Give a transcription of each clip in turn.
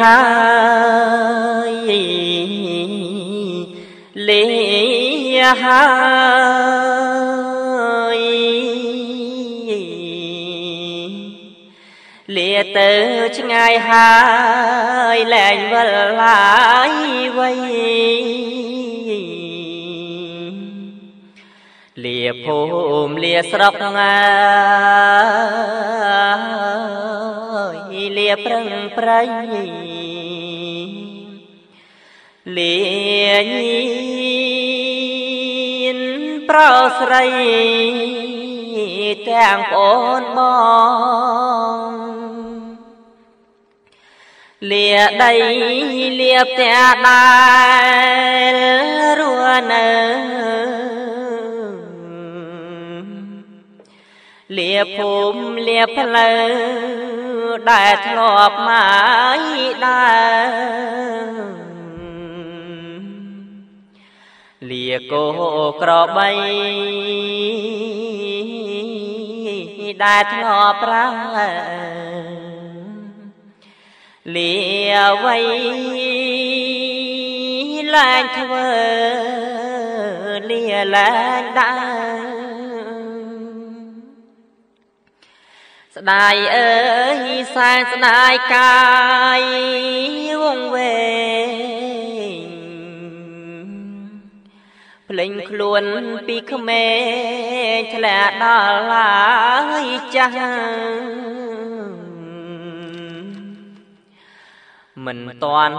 ហើយលាហើយលាទៅឆ្ងាយហើយលែងវិលឡាយវៃលាភូមិលាស្រុកងាយលាប្រឹងប្រៃ លាញៀនប្រោស្រីទាំងប្អូនបងលាដីលាផ្ទះដែលរស់នៅលាភូមិលាផ្លូវដែលធ្លាប់មកដែ គោក្របីដែលធ្លាប់ប្រើលាអ្វីឡើងធ្វើលាឡើងដែរស្ដាយអើយសែនស្ដាយកាយវងវែ ភ្លេងខ្លួនពីក្មេងធ្លាក់ដល់ឡាយចាស់មិនតាន់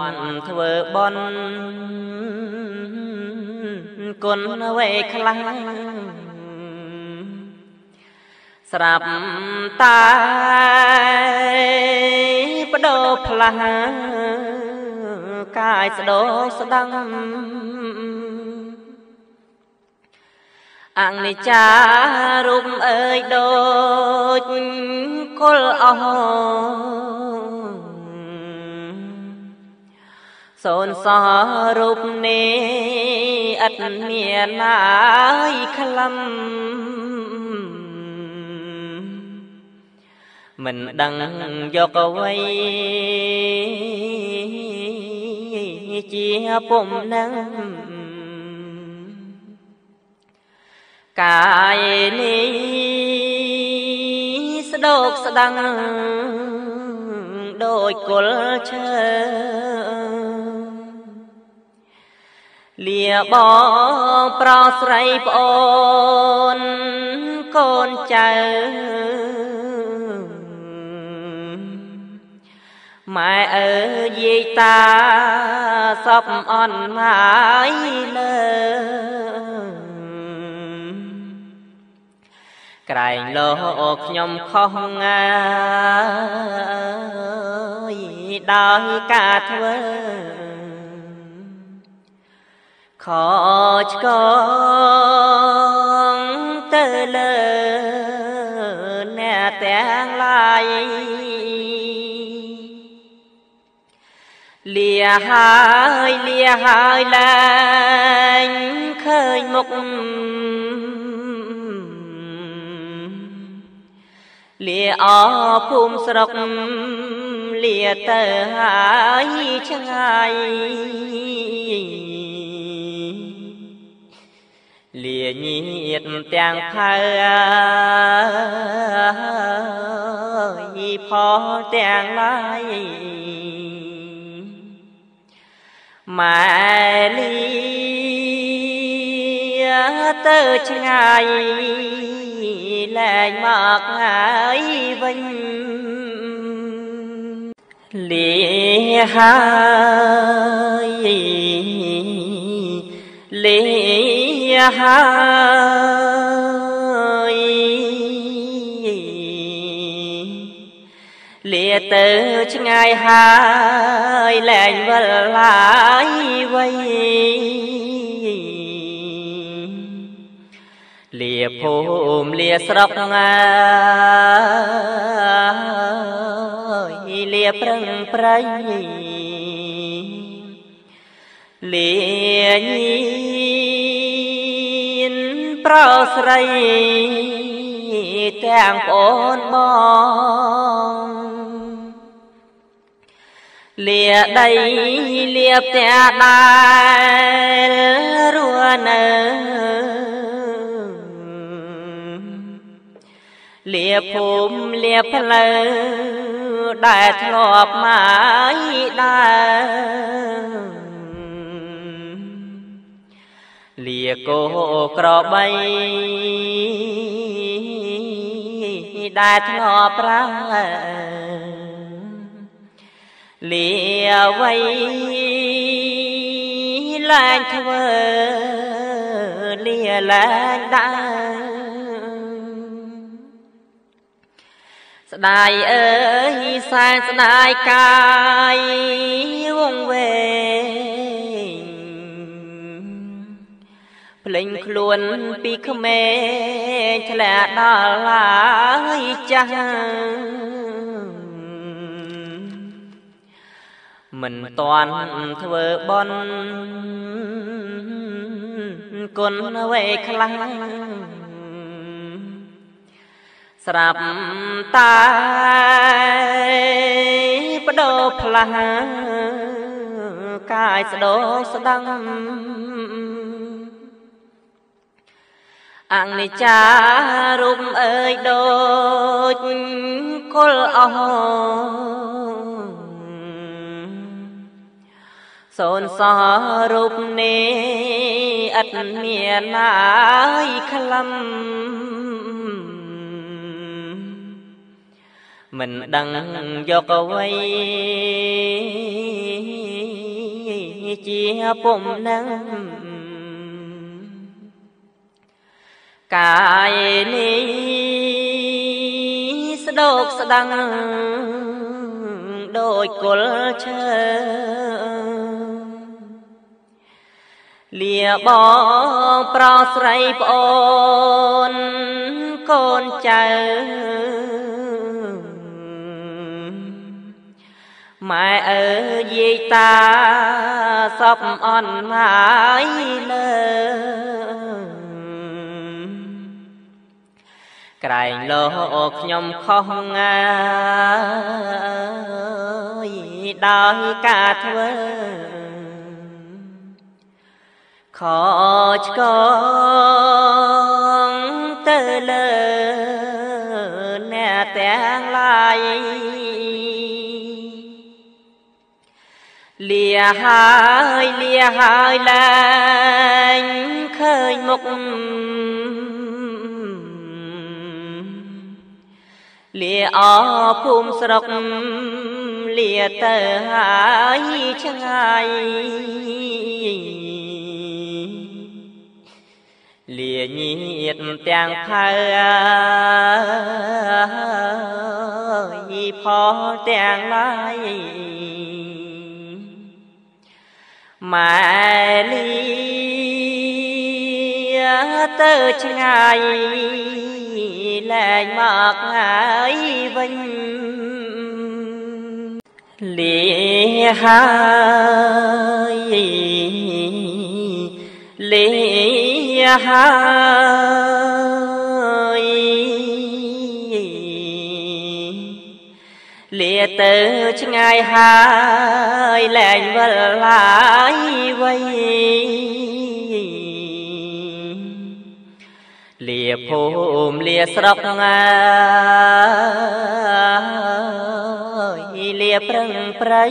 ធ្វើបន់គុណអ្វីខ្លះស្រាប់តែបដោផ្លាស់កាយស្ដោស្ដាំ អនិច្ចារូបអើយដូចគុលអស់សូនសោះរូបនេះឥតមានណាយក្លំមិនដឹងយកអ្វីជាពុំនឹង កាយនេះស្ដោកស្ដាំងដូចគុលឈើលាបងប្រស្រីប្អូនកូនចៅម៉ែអើយាយតាសពអន់ហើយលើ ក្រែងលោកខ្ញុំខុសងាយដោយការធ្វើខឆ្កងទៅលើអ្នកទាំងឡាយលាហើយលាហើយលែងឃើញមុខ លាអភូមិស្រុកលាទៅហើយឆ្ងាយលាញៀតទាំងផៅយីផលទាំងឡាយម៉ែលីទៅឆ្ងាយ លែងមកហើយវិញលាហើយលាហើយលាទៅ លែងវិលឡាយវៃលាភូមិលាស្រុកងាយលាប្រឹងប្រៃលាញៀនប្រោស្រីទាំងប្អូនបងលាដីលាផ្ទះដែលរស់នៅ លាភូមិលាផ្លូវដែលធ្លាប់មកដើលាគោក្របីដែលធ្លាប់ប្រើលាវៃឡើងធ្វើលាឡើងដើ ស្ដាយអើយសែនស្ដាយកាយវងវែងភ្លេងខ្លួនពីក្មេងធ្លាក់ដល់ឡាយចាស់មិនតាន់ធ្វើបន់គុណអ្វីខ្លះ ស្រាប់តែបដោផ្លាស់កាយស្ដោស្ដាំអង្និចារូបអើយដូចគុលអស់សូនសរូបនេះឥតមានឡើយខ្លឹម មិនដឹងយកអ្វីជាពុំនឹងកាយនេះស្ដោកស្ដាំងដោយគុលឈើលាបងប្រស្រីប្អូនកូនចៅ ម៉ែអើយាយតាសពអន់ហើយលើក្រែងលោកខ្ញុំខុសងាយដោយការធ្វើខឆ្កងទៅលើអ្នកទាំងឡាយ លាហើយលាហើយលែងឃើញមុខលាអភូមិស្រុកលាទៅហើយឆ្ងាយលាញៀតទាំងផៅផលទាំងឡាយ ម៉ែលីទៅឆ្ងាយលែងមកហើយ លាទៅឆ្ងាយហើយលែងវិលឡាយវៃលាភូមិលាស្រុកងាយលាប្រឹងប្រៃ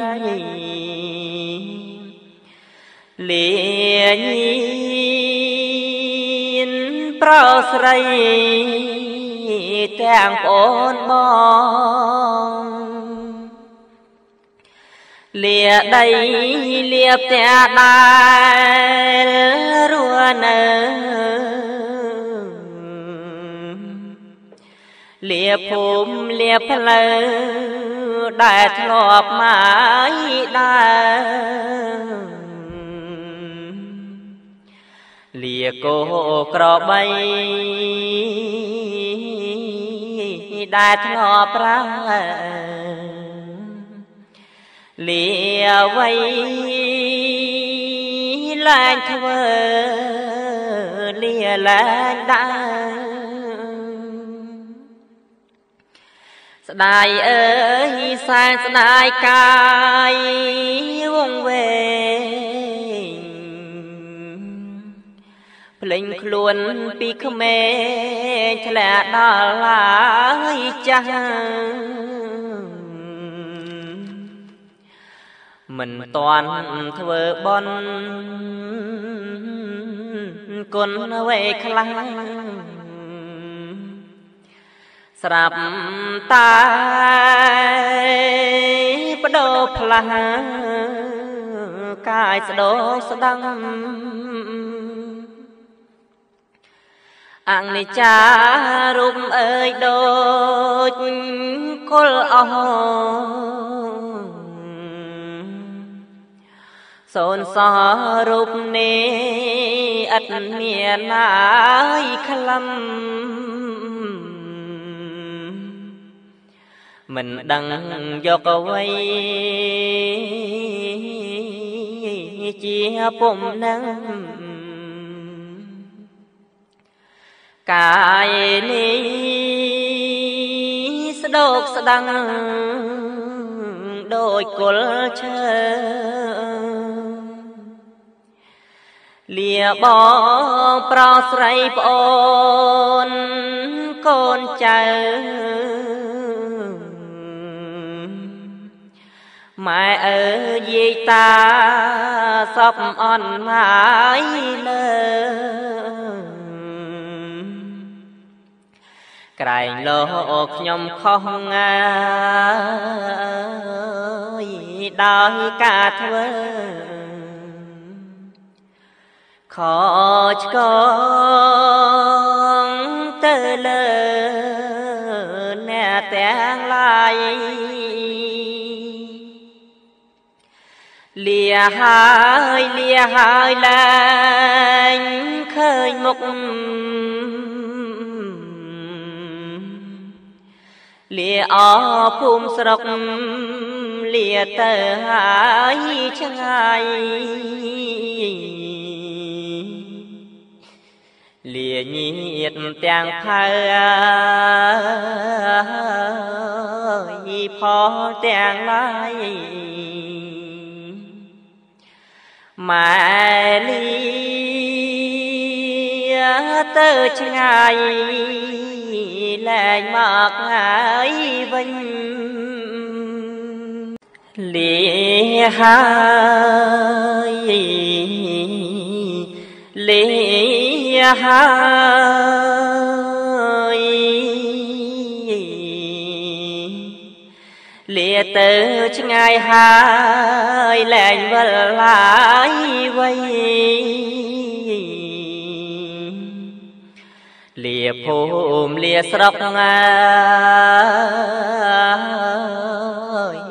លាញីប្រស្រីទាំងប្អូនបង លាដីលាផ្ទះដែលរស់នៅលាភូមិលាផ្លូវដែលធ្លាប់មកដើរលាគោក្របីដែលធ្លាប់ប្រើ លាវៃឡើងធ្វើលាឡើងដើស្ដាយអើយសែនស្ដាយកាយវងវែងភ្លេងខ្លួនពីក្មេងធ្លាក់ដល់ឡាយចាស់ មិនតាន់ធ្វើបន់គុណវេខ្លាំងស្រាប់តែបដោផ្លាស់កាយស្ដោស្ដាំអង្និច្ចារូបអើយដូចគុលអស់ សូនសរូបនេះឥតមានណាយខ្លឹមមិនដឹងយកអ្វីជាពុំនឹងកាយនេះស្ដោកស្ដាំងដូចគុលឈើ លាបងប្រស្រីប្អូនកូនចៅម៉ែអើយាយតាសពអន់ហើយលើក្រែងលោកខ្ញុំខុសងាយដោយការធ្វើ ខឆ្កងទៅលើអ្នកទាំងឡាយលាហើយលាហើយលែងឃើញមុខលាអភូមិស្រុកលាទៅហើយឆ្ងាយ លាញៀតទាំងផៅយីផលទាំងឡាយម៉ែលីទៅឆ្ងាយលែងមក ហើយវិញលាហើយលាហើយលាទៅឆ្ងាយហើយលែងវិលឡាយវៃលាភូមិលាស្រុកងា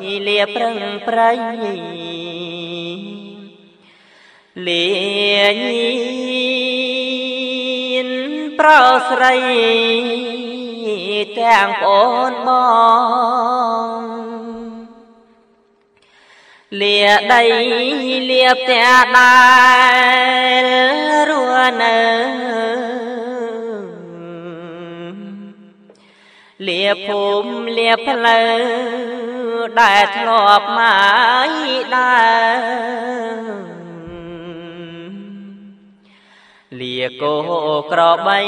យលាប្រឹងប្រៃលាញី ប្រស្រីទាំងប្អូនបងលាដីលាផ្ទះដែលរស់នៅលាភូមិលាផ្លូវដែលធ្លាប់មកដើ លាគោក្របី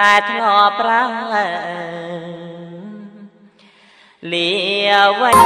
ដែលធ្លាប់ប្រើលាវិញ